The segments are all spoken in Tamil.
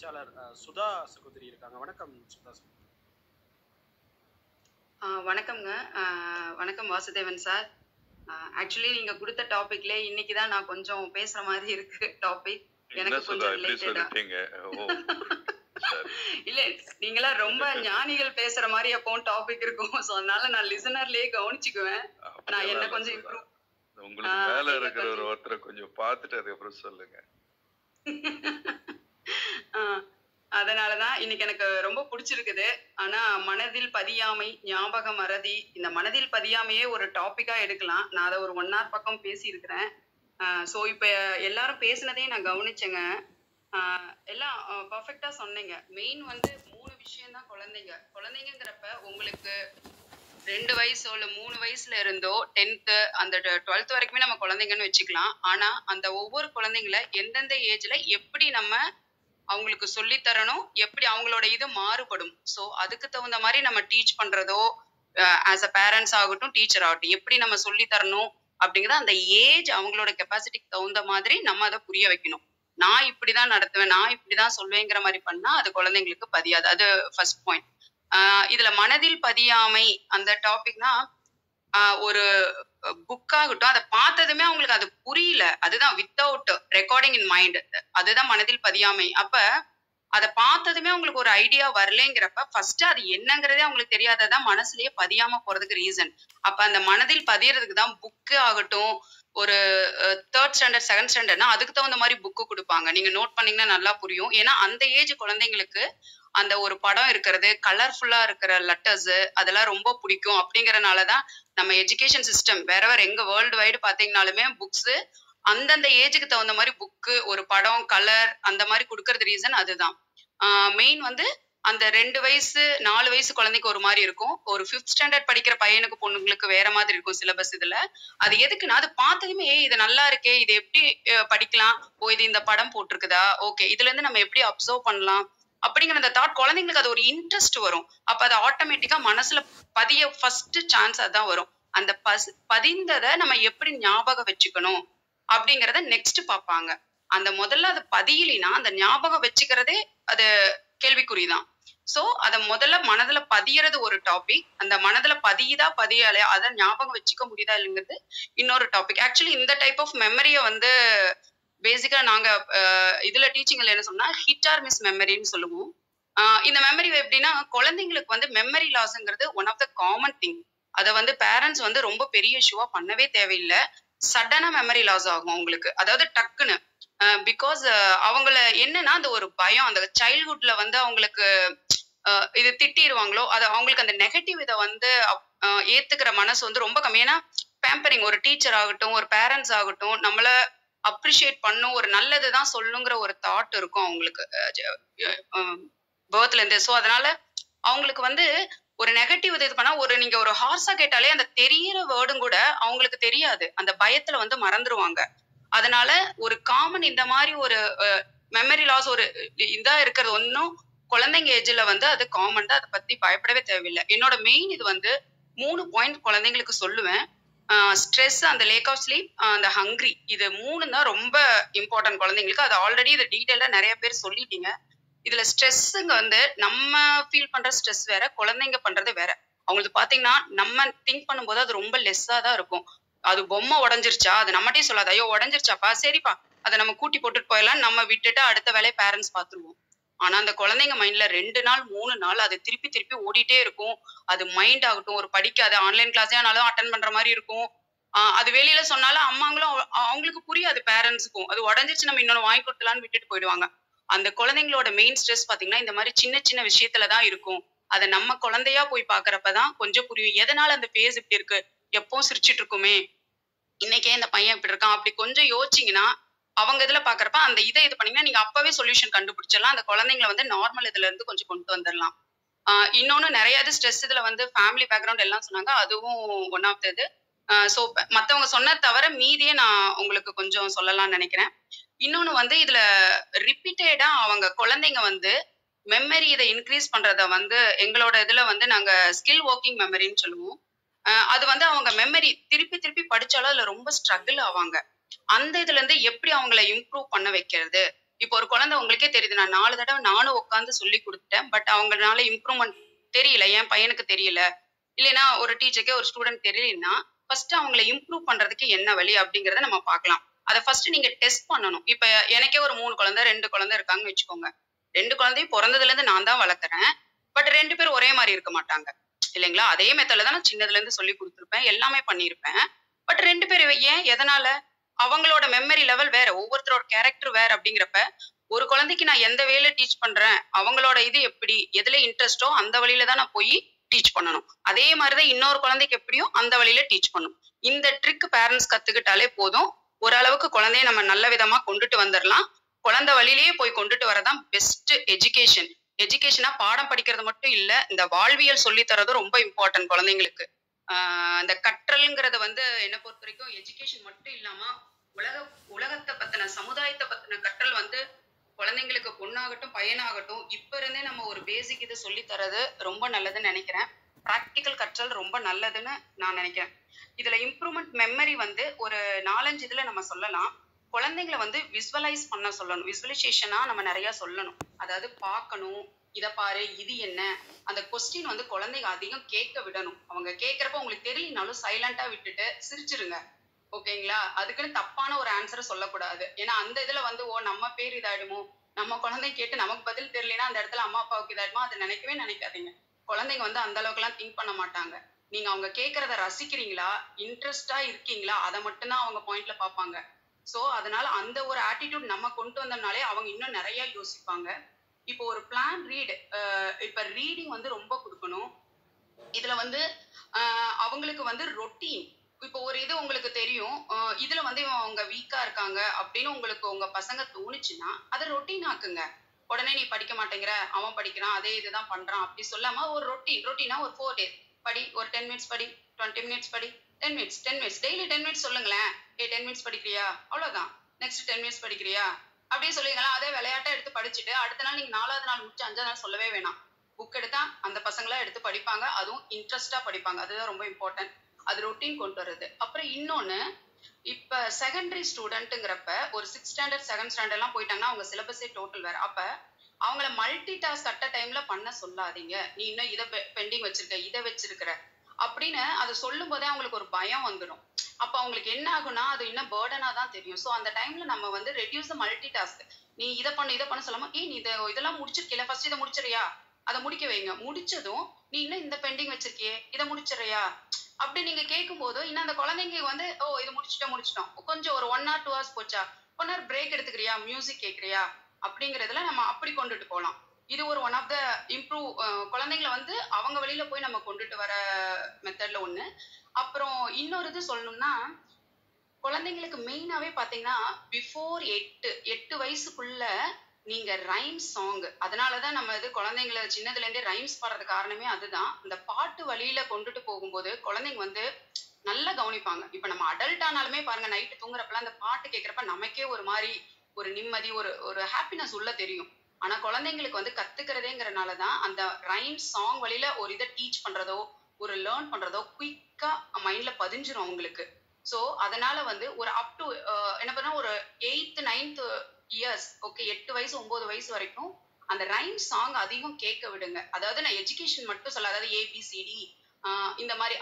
பேச்சாளர் சுதா சகோதரி இருக்காங்க. வணக்கம் சுதா சகோதரி. வணக்கம்ங்க. வணக்கம் வாசுதேவன் சார். ஆக்சுவலி நீங்க கொடுத்த டாபிக்ல இன்னைக்கு தான் நான் கொஞ்சம் பேசுற மாதிரி இருக்கு டாபிக் எனக்கு கொஞ்சம் இல்ல நீங்களா ரொம்ப ஞானிகள் பேசுற மாதிரி எப்பவும் டாபிக் இருக்கும். சோ அதனால நான் லிசனர்லயே கவனிச்சுக்குவேன். நான் என்ன கொஞ்சம் improve- உங்களுக்கு மேல இருக்கிற ஒரு கொஞ்சம் ஒருத்தரை கொஞ்சம் பார்த்துட்டு அதுக்கப்புறம் சொல்லுங்க. அதனாலதான் இன்னைக்கு எனக்கு ரொம்ப பிடிச்சிருக்குது. ஆனா மனதில் பதியாமை ஞாபக மறதி இந்த மனதில் பதியாமையே ஒரு டாபிக்கா எடுக்கலாம். நான் அதை ஒரு ஒன் ஹவர் பக்கம் பேசியிருக்கிறேன். ஸோ இப்ப எல்லாரும் பேசுனதையும் நான் கவனிச்சேங்க. எல்லாம் பர்ஃபெக்டா சொன்னீங்க. மெயின் வந்து மூணு விஷயம் தான் குழந்தைங்க. குழந்தைங்கிறப்ப உங்களுக்கு ரெண்டு வயசோ இல்லை மூணு வயசுல இருந்தோ டென்த்து அந்த டுவெல்த் வரைக்குமே நம்ம குழந்தைங்கன்னு வச்சுக்கலாம். ஆனா அந்த ஒவ்வொரு குழந்தைங்கள எந்தெந்த ஏஜ்ல எப்படி நம்ம அவங்களுக்கு சொல்லி தரணும் எப்படி அவங்களோட இது மாறுபடும். சோ அதுக்கு தகுந்த மாதிரி நம்ம டீச் பண்றதோ ஆஸ் அ பேரண்ட்ஸ் ஆகட்டும் டீச்சர் ஆகட்டும் எப்படி நம்ம சொல்லி தரணும் அப்படிங்கறது அந்த ஏஜ் அவங்களோட கெப்பாசிட்டிக்கு தகுந்த மாதிரி நம்ம அதை புரிய வைக்கணும். நான் இப்படிதான் நடத்துவேன் நான் இப்படிதான் சொல்வேங்கிற மாதிரி பண்ணா அது குழந்தைங்களுக்கு பதியாது. அது ஃபர்ஸ்ட் பாயிண்ட் இதுல மனதில் பதியாமை அந்த டாபிக்னா ஒரு புக் ஆகட்டும். அதை பார்த்ததுமே அவங்களுக்கு அது புரியல. அதுதான் வித்தவுட் ரெக்கார்டிங் இன் மைண்ட் அதுதான் மனதில் பதியாமை. அப்ப அதை பார்த்ததுமே அவங்களுக்கு ஒரு ஐடியா வரலங்கிறப்ப ஃபர்ஸ்ட் அது என்னங்கிறதே அவங்களுக்கு தெரியாததான் மனசுலயே பதியாம போறதுக்கு ரீசன் அப்ப அந்த மனதில் பதியறதுக்கு தான் புக்கு ஆகட்டும். ஒரு தேர்ட் ஸ்டாண்டர்ட் செகண்ட் ஸ்டாண்டர்ட்னா அதுக்கு தகுந்த மாதிரி புக்கு கொடுப்பாங்க. நீங்க நோட் பண்ணீங்கன்னா நல்லா புரியும். ஏன்னா அந்த ஏஜ் குழந்தைங்களுக்கு அந்த ஒரு படம் இருக்கிறது கலர்ஃபுல்லா இருக்கிற லெட்டர்ஸ் அதெல்லாம் ரொம்ப பிடிக்கும். அப்படிங்கறனாலதான் நம்ம எஜுகேஷன் சிஸ்டம் வேற வேற எங்க வேர்ல்டு வைடு பாத்தீங்கனாலுமே புக்ஸ் அந்தந்த ஏஜுக்கு தகுந்த மாதிரி புக்கு ஒரு படம் கலர் அந்த மாதிரி கொடுக்கறது ரீசன் அதுதான். மெயின் வந்து அந்த ரெண்டு வயசு நாலு வயசு குழந்தைக்கு ஒரு மாதிரி இருக்கும். ஒரு ஃபிஃப்த் ஸ்டாண்டர்ட் படிக்கிற பையனுக்கு பொண்ணுங்களுக்கு வேற மாதிரி இருக்கும் சிலபஸ் இதுல. அது எதுக்குன்னா அது பார்த்ததுமே "ஏய், இது நல்லா இருக்கே இது எப்படி படிக்கலாம்? ஓ இது இந்த படம் போட்டிருக்குதா? ஓகே இதுல இருந்து நம்ம எப்படி அப்சர்வ் பண்ணலாம்? அப்படிங்கிற அந்த தாட் குழந்தைங்களுக்கு அது ஒரு இன்ட்ரெஸ்ட் வரும். அப்ப அது ஆட்டோமேட்டிக்கா மனசுல பதிய ஃபர்ஸ்ட் சான்ஸ் அதான் வரும். அந்த பஸ் பதிந்ததை நம்ம எப்படி ஞாபகம் வச்சுக்கணும்? அப்படிங்கறத நெக்ஸ்ட் பார்ப்பாங்க. அந்த முதல்ல அது பதியலினா அந்த ஞாபகம் வச்சுக்கிறதே அது கேள்விக்குறிதான். சோ அத முதல்ல மனதுல பதியறது ஒரு டாபிக் அந்த மனதுல பதியுதா பதியலையா அதை ஞாபகம் வச்சுக்க முடியுதா இல்லைங்கிறது இன்னொரு டாபிக் ஆக்சுவலி இந்த டைப் ஆஃப் மெமரிய வந்து பேசிக்கா நாங்க இதுல டீச்சிங்ல என்ன சொன்னா ஹிட் ஆர் மிஸ் மெமரின்னு சொல்லுவோம். இந்த மெமரி எப்படின்னா குழந்தைங்களுக்கு வந்து memory லாஸ்ங்கிறது one of the common thing அதை வந்து பேரண்ட்ஸ் வந்து ரொம்ப பெரிய இஷ்யூவா பண்ணவே தேவையில்லை. சடனா மெமரி லாஸ் ஆகும் அவங்களுக்கு. அதாவது டக்குன்னு பிகாஸ் அவங்கள என்னன்னா அந்த ஒரு பயம் அந்த சைல்ட்ஹுட்ல வந்து அவங்களுக்கு இது திட்டிடுவாங்களோ அது அவங்களுக்கு அந்த நெகட்டிவ் இதை வந்து ஏத்துக்கிற மனசு வந்து ரொம்ப கம்மி. ஏன்னா பேம்பரிங் ஒரு டீச்சர் ஆகட்டும் ஒரு பேரண்ட்ஸ் ஆகட்டும் நம்மள அப்ரிஷியேட் பண்ணும். ஒரு நல்லது தான் சொல்லுங்கிற ஒரு தாட் இருக்கும் அவங்களுக்கு. பேர்த்ல இருந்து. ஸோ அதனால அவங்களுக்கு வந்து ஒரு நெகட்டிவ் இது பண்ணா ஒரு நீங்க ஒரு ஹார்ஸா கேட்டாலே அந்த தெரியிற வேர்டும் கூட அவங்களுக்கு தெரியாது. அந்த பயத்துல வந்து மறந்துருவாங்க. அதனால ஒரு காமன் இந்த மாதிரி ஒரு மெமரி லாஸ் ஒரு இதா இருக்கிறது ஒன்றும் குழந்தைங்க ஏஜ்ல வந்து அது காமன் தான். அதை பத்தி பயப்படவே தேவையில்லை. என்னோட மெயின் இது வந்து மூணு பாயிண்ட் குழந்தைங்களுக்கு சொல்லுவேன். ஸ்ட்ரெஸ் அந்த லேக் ஆஃப் ஸ்லீப் அந்த ஹங்க்ரி இது மூணு தான் ரொம்ப இம்பார்ட்டன்ட் குழந்தைங்களுக்கு. அது ஆல்ரெடி இது டீட்டெயிலாக நிறைய பேர் சொல்லிட்டீங்க. இதுல ஸ்ட்ரெஸ்ஸுங்க வந்து நம்ம ஃபீல் பண்ற ஸ்ட்ரெஸ் வேற குழந்தைங்க பண்றது வேற. அவங்களுக்கு பாத்தீங்கன்னா நம்ம திங்க் பண்ணும்போது அது ரொம்ப லெஸ்ஸா தான் இருக்கும். அது பொம்மை உடஞ்சிருச்சா? அது நம்மகிட்டயே சொல்லாது. ஐயோ உடஞ்சிருச்சாப்பா? சரிப்பா. அதை நம்ம கூட்டி போட்டுட்டு போயிடலாம். நம்ம விட்டுட்டு அடுத்த வேலையை பேரண்ட்ஸ் பாத்துருவோம். ஆனா அந்த குழந்தைங்க மைண்ட்ல ரெண்டு நாள் மூணு நாள் அது திருப்பி திருப்பி ஓடிட்டே இருக்கும். அது மைண்ட் ஆகட்டும் ஒரு படிக்காது ஆன்லைன் கிளாஸே ஆனாலும் அட்டன் பண்ற மாதிரி இருக்கும். ஆஹ் அது வெளியில சொன்னாலும் அம்மாங்களும் அவங்களுக்கு புரியாது பேரண்ட்ஸுக்கும் அது உடஞ்சிச்சு நம்ம இன்னொன்னு வாங்கி கொடுத்தலான்னு விட்டுட்டு போயிடுவாங்க. அந்த குழந்தைங்களோட மெயின் ஸ்ட்ரெஸ் பாத்தீங்கன்னா இந்த மாதிரி சின்ன சின்ன விஷயத்துல தான் இருக்கும். அதை நம்ம குழந்தையா போய் பாக்குறப்பதான் கொஞ்சம் புரியும். எதனால அந்த ஃபேஸ் இப்படி இருக்கு? எப்பவும் சிரிச்சிட்டு இருக்குமே. இன்னைக்கே இந்த பையன் இப்படி இருக்கான். அப்படி கொஞ்சம் யோசிச்சீங்கன்னா அவங்க இதுல பாக்குறப்ப அந்த இதை இது பண்ணீங்கன்னா நீங்க அப்பவே சொல்யூஷன் கண்டுபிடிச்சிடலாம். அந்த குழந்தைங்களை வந்து நார்மல் இதுல இருந்து கொஞ்சம் கொண்டு வந்துடலாம். ஆஹ் இன்னொன்னு நிறைய இது ஸ்ட்ரெஸ் இதுல வந்து ஃபேமிலி பேக்ரவுண்ட் எல்லாம் சொன்னாங்க. அதுவும் ஒன் ஆஃப் த இது. ஸோ மத்தவங்க சொன்ன தவிர மீதியே நான் உங்களுக்கு கொஞ்சம் சொல்லலாம்னு நினைக்கிறேன். இன்னொன்னு வந்து இதுல ரிப்பீட்டடா அவங்க குழந்தைங்க வந்து மெமரி இதை இன்க்ரீஸ் பண்றத வந்து எங்களோட இதுல வந்து நாங்க ஸ்கில் ஒர்க்கிங் மெமரின்னு சொல்லுவோம். அது வந்து அவங்க மெமரி திருப்பி திருப்பி படிச்சாலும் அதுல ரொம்ப ஸ்ட்ரகிள் ஆவாங்க. அந்த இதுல இருந்து எப்படி அவங்கள இம்ப்ரூவ் பண்ண வைக்கிறது? இப்போ ஒரு குழந்தை உங்களுக்கே தெரியுது நான் நாலு தடவை நானும் உட்காந்து சொல்லி கொடுத்துட்டேன் பட் அவங்களால இம்ப்ரூவ்மெண்ட் தெரியல என் பையனுக்கு தெரியல. இல்லைன்னா ஒரு டீச்சருக்கே ஒரு ஸ்டூடெண்ட் தெரியலன்னா ஃபர்ஸ்ட் அவங்கள இம்ப்ரூவ் பண்றதுக்கு என்ன வழி அப்படிங்கறத நம்ம பார்க்கலாம். அதை ஃபர்ஸ்ட் நீங்க டெஸ்ட் பண்ணணும். இப்ப எனக்கே ஒரு மூணு குழந்தை ரெண்டு குழந்தை இருக்காங்கன்னு வச்சுக்கோங்க. ரெண்டு குழந்தையும் பிறந்ததுல இருந்து நான் தான் வளர்க்குறேன் பட் ரெண்டு பேரும் ஒரே மாதிரி இருக்க மாட்டாங்க. இல்லைங்களா? அதே மெத்தட்ல தான் நான் சின்னதுல இருந்து சொல்லி கொடுத்துருப்பேன் எல்லாமே பண்ணியிருப்பேன். பட் ரெண்டு பேரும் ஏன் எதனால? அவங்களோட மெமரி லெவல் வேற ஒவ்வொருத்தரோட கேரக்டர் வேற அப்படிங்கிறப்ப ஒரு குழந்தைக்கு நான் எந்த வேலை டீச் பண்றேன் அவங்களோட இது எப்படி எதுல இன்ட்ரெஸ்டோ அந்த வழியில தான் நான் போய் டீச் பண்ணணும். அதே மாதிரிதான் இன்னொரு குழந்தைக்கு எப்படியும் அந்த வழியில டீச் பண்ணணும். இந்த ட்ரிக் பேரண்ட்ஸ் கத்துக்கிட்டாலே போதும். ஓரளவுக்கு குழந்தைய நம்ம நல்ல விதமா கொண்டுட்டு வந்துடலாம் குழந்தை வழியிலேயே போய் கொண்டுட்டு வரதான் பெஸ்ட் எஜுகேஷன் எஜுகேஷனா பாடம் படிக்கிறது மட்டும் இல்ல இந்த வாழ்வியல் சொல்லி தரதும் ரொம்ப இம்பார்ட்டன்ட் குழந்தைங்களுக்கு. ஆஹ் இந்த வந்து என்ன பொறுத்த வரைக்கும் எஜுகேஷன் மட்டும் இல்லாம உலக உலகத்தை பத்தின சமுதாயத்தை பத்தின கற்றல் வந்து குழந்தைங்களுக்கு பொண்ணாகட்டும் பையனாகட்டும் இப்ப இருந்தே நம்ம ஒரு பேசிக் இது சொல்லி தரது ரொம்ப நல்லதுன்னு நினைக்கிறேன். ப்ராக்டிக்கல் கற்றல் ரொம்ப நல்லதுன்னு நான் நினைக்கிறேன். இதுல இம்ப்ரூவ்மெண்ட் மெமரி வந்து ஒரு நாலஞ்சு இதுல நம்ம சொல்லலாம். குழந்தைங்களை வந்து விஸ்வலைஸ் பண்ண சொல்லணும். விஸ்வலைசேஷனா நம்ம நிறைய சொல்லணும். அதாவது பார்க்கணும் இதை பாரு இது என்ன? அந்த கொஸ்டின் வந்து குழந்தைங்க அதிகம் கேட்க விடணும். அவங்க கேட்கறப்ப உங்களுக்கு தெரியலனாலும் சைலண்டா விட்டுட்டு சிரிச்சிருங்க. ஓகேங்களா அதுக்குன்னு தப்பான ஒரு ஆன்சரை சொல்லக்கூடாது. ஏன்னா அந்த இதுல வந்து ஓ நம்ம பேர் இதாயிடுமோ? நம்ம குழந்தை கேட்டு நமக்கு பதில் தெரியலனா அந்த இடத்துல அம்மா அப்பாவுக்கு இதாயிடுமோ? அதை நினைக்கவே நினைக்காதீங்க. குழந்தைங்க வந்து அந்த அளவுக்கு எல்லாம் திங்க் பண்ண மாட்டாங்க. நீங்க அவங்க கேட்கறத ரசிக்கிறீங்களா? இன்ட்ரெஸ்டா இருக்கீங்களா? அதை மட்டும்தான் அவங்க பாயிண்ட்ல பார்ப்பாங்க. சோ அதனால அந்த ஒரு ஆட்டிடியூட் நம்ம கொண்டு வந்தோம்னாலே அவங்க இன்னும் நிறைய யோசிப்பாங்க. இப்போ ஒரு பிளான் ரீடு இப்ப ரீடிங் வந்து ரொம்ப கொடுக்கணும். இதுல வந்து ஆஹ் அவங்களுக்கு வந்து ரொட்டீன் இப்போ ஒரு இது உங்களுக்கு தெரியும் இதுல வந்து இவன் அவங்க வீக்கா இருக்காங்க அப்படின்னு உங்களுக்கு உங்க பசங்க தோணுச்சுன்னா அதை ரொட்டீன் ஆக்குங்க. உடனே நீ படிக்க மாட்டேங்கிற அவன் படிக்கிறான் அதே இதுதான் பண்றான் அப்படி சொல்லாம ஒரு ரொட்டீன் ரொட்டீனா ஒரு ஃபோர் டேஸ் படி ஒரு டென் மினிட்ஸ் படி டுவெண்ட்டி மினிட்ஸ் படி ten minutes ten minutes daily ten minutes சொல்லுங்களேன். ஏ டென் மினிட்ஸ் படிக்கிறியா? அவ்வளவுதான். நெக்ஸ்ட் டென் மினிட்ஸ் படிக்கிறியா? அப்படியே சொல்லுவீங்களா? அதே விளையாட்டா எடுத்து படிச்சுட்டு அடுத்த நாள் நீங்க நாலாவது நாள் முடிச்சு அஞ்சாவது நாள் சொல்லவே வேணாம். புக் எடுத்தா அந்த பசங்களா எடுத்து படிப்பாங்க. அதுவும் இன்ட்ரெஸ்டா படிப்பாங்க. அதுதான் ரொம்ப இம்பார்ட்டன்ட் அது ரொட்டீன் கொண்டு வருது அப்புறம் இன்னொன்னு இப்ப செகண்டரி ஸ்டூடெண்ட்டுங்கிறப்ப ஒரு சிக்ஸ் ஸ்டாண்டர்ட் செகண்ட் ஸ்டாண்டர்ட் எல்லாம் போயிட்டாங்கன்னா அவங்க சிலபஸே டோட்டல் வேற. அப்ப அவங்கள மல்டி டாஸ்க் அட்ட டைம்ல பண்ண சொல்லாதீங்க. நீ இன்னும் இதை பெண்டிங் வச்சிருக்க இதை வச்சிருக்கிற அப்படின்னு அதை சொல்லும் போதே அவங்களுக்கு ஒரு பயம் வந்துடும் அப்ப அவங்களுக்கு என்ன ஆகும்னா அது இன்னும் பேர்டனா தான் தெரியும். சோ அந்த டைம்ல நம்ம வந்து ரெடியூஸ் மல்டி டாஸ்க் நீ இதை பண்ணு இதை பண்ண சொல்லாம ஏ நீ இதை இதெல்லாம் முடிச்சிருக்கீல ஃபர்ஸ்ட் இதை முடிச்சிரியா அதை முடிக்க வைங்க. முடிச்சதும் நீ இன்னும் இந்த பெண்டிங் வச்சிருக்கியே இதை முடிச்சிடறியா? அப்படி நீங்க கேட்கும் போது இன்னும் அந்த குழந்தைங்க வந்து ஓ இது முடிச்சிட்டோம் முடிச்சிட்டோம். கொஞ்சம் ஒரு ஒன் ஆர் டூ ஹவர்ஸ் போச்சா? ஒன் ஹவர் பிரேக் எடுத்துக்கிறியா? மியூசிக் கேட்கறியா அப்படிங்கறதுல நம்ம அப்படி கொண்டுட்டு போகலாம். இது ஒரு ஒன் ஆஃப் த இம்ப்ரூவ் குழந்தைங்களை வந்து அவங்க வழியில போய் நம்ம கொண்டுட்டு வர மெத்தட்ல ஒண்ணு. அப்புறம் இன்னொரு இது சொல்லணும்னா குழந்தைங்களுக்கு மெயினாவே பாத்தீங்கன்னா பிஃபோர் எட்டு எட்டு வயசுக்குள்ள நீங்க ரைம் சாங் அதனாலதான் நம்ம இது குழந்தைங்களை சின்னதுல இருந்தே ரைம்ஸ் பாடுறது காரணமே அதுதான். இந்த பாட்டு வழியில கொண்டுட்டு போகும்போது குழந்தைங்க வந்து நல்லா கவனிப்பாங்க. இப்ப நம்ம அடல்ட் ஆனாலுமே பாருங்க நைட்டு தூங்குறப்பெல்லாம் அந்த பாட்டு கேட்கறப்ப நமக்கே ஒரு மாதிரி ஒரு நிம்மதி ஒரு ஒரு ஹாப்பினஸ் உள்ள தெரியும். ஆனா குழந்தைங்களுக்கு வந்து கத்துக்கிறதேங்கிறனாலதான் அந்த ரைம் சாங் வழியில ஒரு இதை டீச் பண்றதோ ஒரு லேர்ன் பண்றதோ குயிக்கா மைண்ட்ல பதிஞ்சிரும் அவங்களுக்கு. சோ அதனால வந்து ஒரு அப் டு என்ன பண்ணா ஒரு எயித்து நைன்த் இயர்ஸ் ஓகே எட்டு வயசு ஒன்பது வயசு வரைக்கும் அந்த ரைம் சாங் அதிகம் கேட்க விடுங்க. அதாவது நான் எஜுகேஷன் மட்டும் சொல்ல அதாவது ஏபிசிடி இந்த மாதிரி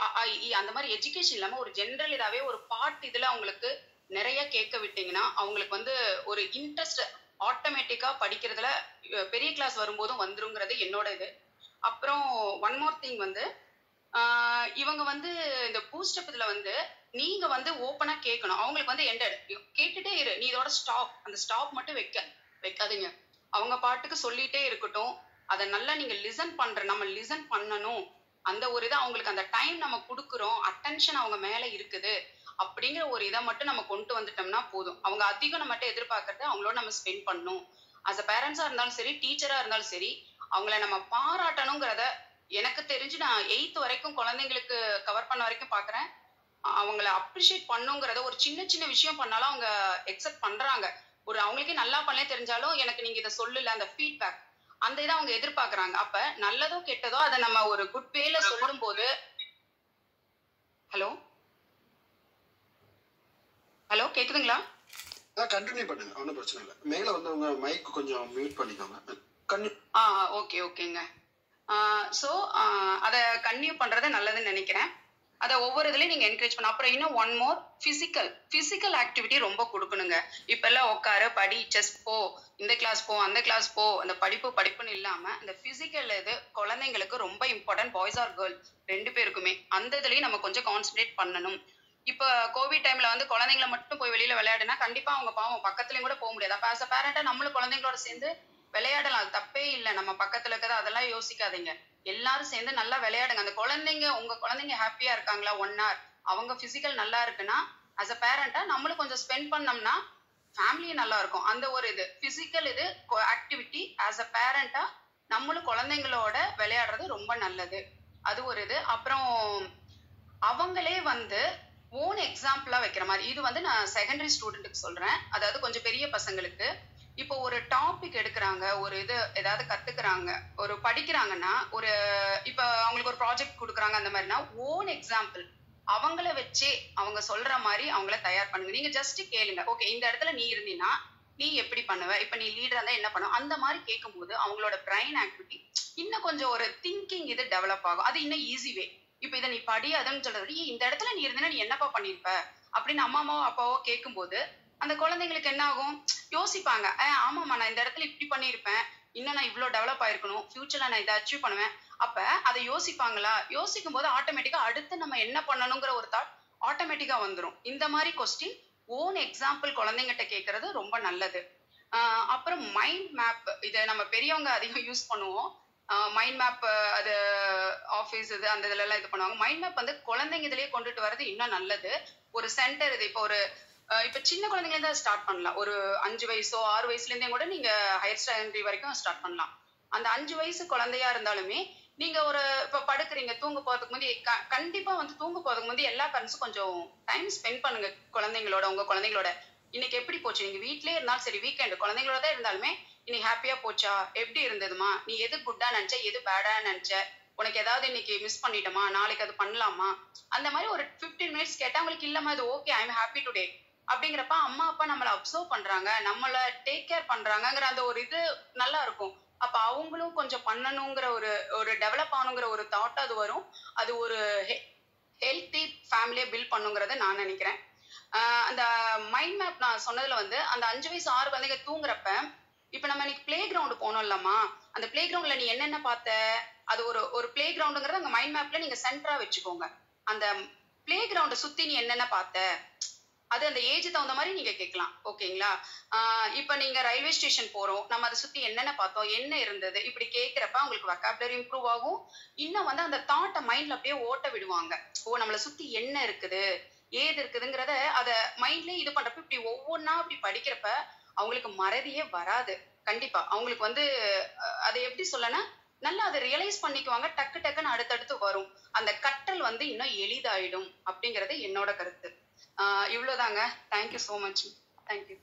அந்த மாதிரி எஜுகேஷன் இல்லாம ஒரு ஜென்ரல் இதாவே ஒரு பாட்டு இதுல அவங்களுக்கு நிறைய கேட்க விட்டீங்கன்னா அவங்களுக்கு வந்து ஒரு இன்ட்ரெஸ்ட் ஆட்டோமேட்டிக்கா படிக்கிறதுல பெரிய கிளாஸ் வரும்போதும் வந்துருங்கிறது என்னோட இது. அப்புறம் ஒன் மோர் திங் வந்து ஆஹ் இவங்க வந்து இந்த பூஸ்டப் இதுல வந்து நீங்க வந்து ஓப்பனா கேட்கணும். அவங்களுக்கு வந்து எண்டட் கேட்டுட்டே இரு. நீ இதோட ஸ்டாப் அந்த ஸ்டாப் மட்டும் வைக்க வைக்காதீங்க. அவங்க பாட்டுக்கு சொல்லிட்டே இருக்கட்டும். அதை நல்லா நீங்க லிசன் பண்ற நம்ம லிசன் பண்ணணும். அந்த ஒரு இதை அவங்களுக்கு அந்த டைம் நம்ம கொடுக்குறோம். அட்டென்ஷன் அவங்க மேல இருக்குது. அப்படிங்கிற ஒரு இதை மட்டும் நம்ம கொண்டு வந்துட்டோம்னா போதும். அவங்க அதிகம் நம்மகிட்ட எதிர்பார்க்கறது அவங்களோட நம்ம ஸ்பெண்ட் பண்ணணும் அஸ் அ பேரண்ட்ஸா இருந்தாலும் சரி டீச்சரா இருந்தாலும் சரி அவங்கள நம்ம பாராட்டணுங்கிறத எனக்கு தெரிஞ்சு நான் எயித் வரைக்கும் குழந்தைங்களுக்கு கவர் பண்ண வரைக்கும் பாக்குறேன். அவங்கள அப்ரிஷியேட் பண்ணுங்கிறத ஒரு சின்ன சின்ன விஷயம் பண்ணாலும் அவங்க எக்ஸெப்ட் பண்றாங்க. ஒரு அவங்களுக்கே நல்லா பண்ணலே தெரிஞ்சாலும் எனக்கு நீங்க இதை சொல்லல அந்த ஃபீட்பேக் அந்த இதை அவங்க எதிர்பார்க்கறாங்க. அப்ப நல்லதோ கெட்டதோ அதை நம்ம ஒரு குட் வேல சொல்லும் போது ஹலோ ஹலோ கேக்குதுங்களா? கண்டினியூ பண்ணுங்க. ஒன்றும் பிரச்சனை இல்லை. மேல வந்து உங்க மைக் கொஞ்சம் மியூட் பண்ணிக்கோங்க. கண்டினியூ ஆ ஓகே ஓகேங்க ஸோ அதை கன்டினியூ பண்றது நல்லதுன்னு நினைக்கிறேன். அதை ஒவ்வொரு இதுலயும் நீங்க என்கரேஜ் பண்ண அப்புறம் இன்னும் one more physical physical activity ரொம்ப கொடுக்கணுங்க. இப்ப எல்லாம் உட்காரு படி செஸ் போ இந்த கிளாஸ் போ அந்த கிளாஸ் போ அந்த படிப்பு படிப்புன்னு இல்லாம இந்த பிசிக்கல் இது குழந்தைங்களுக்கு ரொம்ப இம்பார்ட்டன்ட் பாய்ஸ் ஆர் கேர்ள் ரெண்டு பேருக்குமே. அந்த இதுலயும் நம்ம கொஞ்சம் கான்சென்ட்ரேட் பண்ணணும். இப்போ கோவிட் டைம்ல வந்து குழந்தைங்களை மட்டும் போய் வெளியில விளையாடுனா கண்டிப்பா அவங்க பாவம் பக்கத்துலயும் கூட போக முடியாது. அப்ப ஆஸ் அ பேரண்டா நம்மளும் குழந்தைங்களோட சேர்ந்து விளையாடலாம். அது தப்பே இல்லை. நம்ம பக்கத்துல இருக்கிறத அதெல்லாம் யோசிக்காதீங்க. எல்லாரும் சேர்ந்து நல்லா விளையாடுங்க. அந்த குழந்தைங்க உங்க குழந்தைங்க ஹாப்பியா இருக்காங்களா? ஒன் ஹவர் அவங்க பிசிக்கல் நல்லா இருக்குன்னா அஸ் அ பேரண்டா நம்மளும் கொஞ்சம் ஸ்பெண்ட் பண்ணோம்னா ஃபேமிலியும் நல்லா இருக்கும். அந்த ஒரு இது. பிசிக்கல் இது ஆக்டிவிட்டி ஆஸ் அ பேரண்டா நம்மளும் குழந்தைங்களோட விளையாடுறது ரொம்ப நல்லது. அது ஒரு இது. அப்புறம் அவங்களே வந்து ஓன் எக்ஸாம்பிளா வைக்கிற மாதிரி. இது வந்து நான் செகண்டரி ஸ்டூடெண்ட்டுக்கு சொல்றேன். அதாவது கொஞ்சம் பெரிய பசங்களுக்கு. இப்போ ஒரு டாபிக் எடுக்கிறாங்க ஒரு இது ஏதாவது கத்துக்கிறாங்க ஒரு படிக்கிறாங்கன்னா ஒரு இப்போ அவங்களுக்கு ஒரு ப்ராஜெக்ட் கொடுக்குறாங்க அந்த மாதிரினா ஓன் எக்ஸாம்பிள் அவங்கள வச்சே அவங்க சொல்ற மாதிரி அவங்கள தயார் பண்ணுங்க. நீங்க ஜஸ்ட் கேளுங்க. ஓகே இந்த இடத்துல நீ இருந்தீங்கன்னா நீ எப்படி பண்ணுவ? இப்ப நீ லீடரா இருந்தா என்ன பண்ணுவ? அந்த மாதிரி கேட்கும்போது அவங்களோட பிரைன் ஆக்டிவிட்டி இன்னும் கொஞ்சம் ஒரு திங்கிங் இது டெவலப் ஆகும். அது இன்னும் ஈஸி வே இப்ப இதை நீ படி அதுன்னு சொல்றது இந்த இடத்துல நீ இருந்தீன்னா நீ என்னப்பா பண்ணிருப்ப? அப்படின்னு அம்மாவோ அப்பாவோ கேட்கும்போது அந்த குழந்தைங்களுக்கு என்ன ஆகும்? யோசிப்பாங்க. ஆமாம்மா நான் இந்த இடத்துல இப்படி பண்ணியிருப்பேன் இன்னும் நான் இவ்வளவு டெவலப் ஆயிருக்கணும். ஃபியூச்சர்ல நான் இதை அச்சீவ் பண்ணுவேன். அப்ப அதை யோசிப்பாங்களா? யோசிக்கும் போது ஆட்டோமேட்டிக்கா அடுத்து நம்ம என்ன பண்ணணுங்கிற ஒரு தாட் ஆட்டோமேட்டிக்கா வந்துரும். இந்த மாதிரி கொஸ்டின் ஓன் எக்ஸாம்பிள் குழந்தைங்கிட்ட கேட்கறது ரொம்ப நல்லது. ஆஹ் அப்புறம் மைண்ட் மேப் இதை நம்ம பெரியவங்க அதிகம் யூஸ் பண்ணுவோம். மைண்ட் மேப் அது ஆஃபீஸ் இது அந்த இதுல எல்லாம் இது பண்ணுவாங்க. மைண்ட் மேப் வந்து குழந்தைங்க இதுலயே கொண்டுட்டு வர்றது இன்னும் நல்லது. ஒரு சென்டர் இது இப்போ ஒரு இப்ப சின்ன குழந்தைங்க இருந்து ஸ்டார்ட் பண்ணலாம். ஒரு அஞ்சு வயசோ ஆறு வயசுல இருந்தே கூட நீங்க ஹையர் செகண்டரி வரைக்கும் ஸ்டார்ட் பண்ணலாம். அந்த அஞ்சு வயசு குழந்தையா இருந்தாலுமே நீங்க ஒரு இப்ப படுக்குறீங்க தூங்க போறதுக்கு முந்தி க- கண்டிப்பா வந்து தூங்க போறதுக்கு முந்தி எல்லா பேரண்ட்ஸும் கொஞ்சம் டைம் ஸ்பெண்ட் பண்ணுங்க குழந்தைங்களோட உங்க குழந்தைங்களோட. இன்னைக்கு எப்படி போச்சு? நீங்க வீட்லயே இருந்தாலும் சரி வீக்கெண்ட் குழந்தைங்களோட தான் இருந்தாலுமே இன்னைக்கு ஹாப்பியா போச்சா? எப்படி இருந்ததுமா? நீ எது குட்டா நினைச்ச? எது பேடா நினைச்ச? உனக்கு ஏதாவது இன்னைக்கு மிஸ் பண்ணிட்டோமா? நாளைக்கு அது பண்ணலாமா? அந்த மாதிரி ஒரு 15 மினிட்ஸ் கேட்டா உங்களுக்கு இல்லம்மா இது okay I am happy today அப்படிங்கிறப்ப அம்மா அப்பா நம்மள அப்சர்வ் பண்றாங்க நம்மள டேக் கேர் பண்றாங்கங்கிற அந்த ஒரு இது நல்லா இருக்கும். அப்ப அவங்களும் கொஞ்சம் பண்ணணுங்கிற ஒரு ஒரு டெவலப் ஆகணுங்கிற ஒரு தாட் அது வரும். அது ஒரு ஹெல்த்தி ஃபேமிலியை பில்ட் பண்ணுங்கிறத நான் நினைக்கிறேன். அந்த மைண்ட் மேப் நான் சொன்னதுல வந்து அந்த அஞ்சு வயசு ஆறு குழந்தைங்க தூங்குறப்ப இப்ப நம்ம இன்னைக்கு பிளே கிரவுண்ட் போனோம் இல்லம்மா அந்த பிளே கிரவுண்ட்ல நீ என்னென்ன பார்த்த? அது ஒரு ஒரு பிளே கிரவுண்டுங்கிறத அங்க மைண்ட் மேப்ல நீங்க சென்டரா வச்சுக்கோங்க. அந்த பிளே கிரவுண்டை சுத்தி நீ என்னென்ன பார்த்த? அது அந்த ஏஜ் தகுந்த மாதிரி நீங்க கேட்கலாம். ஓகேங்களா? ஆஹ் இப்ப நீங்க ரயில்வே ஸ்டேஷன் போறோம். நம்ம அதை சுத்தி என்னென்ன பார்த்தோம்? என்ன இருந்தது? இப்படி கேட்கிறப்ப உங்களுக்கு வக்காபுலரி இம்ப்ரூவ் ஆகும். இன்னும் வந்து அந்த தாட்டை மைண்ட்ல அப்படியே ஓட்ட விடுவாங்க. ஓ நம்மளை சுத்தி என்ன இருக்குது? ஏது இருக்குதுங்கிறத அத மைண்ட்லயே இது பண்றப்ப இப்படி ஒவ்வொன்னா அப்படி படிக்கிறப்ப அவங்களுக்கு மறதியே வராது. கண்டிப்பா. அவங்களுக்கு வந்து அதை எப்படி சொல்லனா நல்லா அதை ரியலைஸ் பண்ணிக்குவாங்க டக்கு டக்குன்னு அடுத்தடுத்து வரும். அந்த கற்றல் வந்து இன்னும் எளிதாயிடும் அப்படிங்கிறது என்னோட கருத்து. ஆஹ் இவ்வளவுதாங்க. Thank you so much thank you